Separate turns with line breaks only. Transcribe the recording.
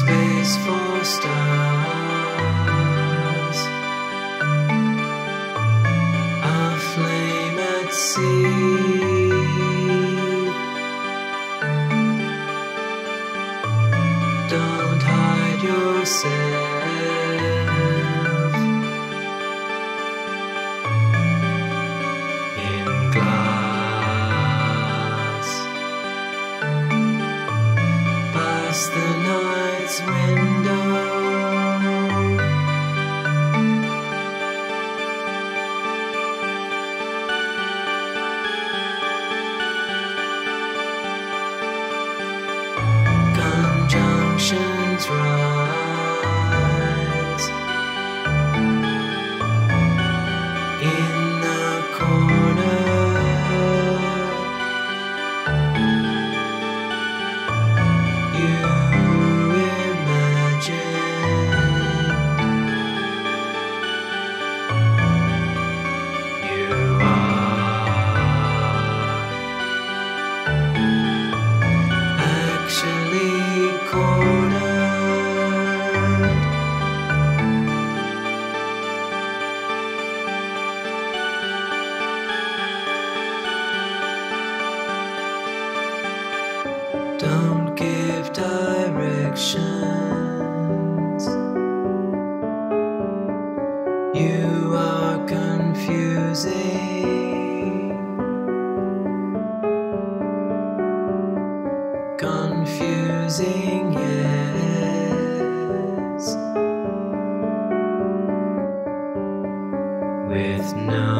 for stars, a flame at sea. Don't hide yourself in glass. The night's window. You are confusing. Confusing, yes. With no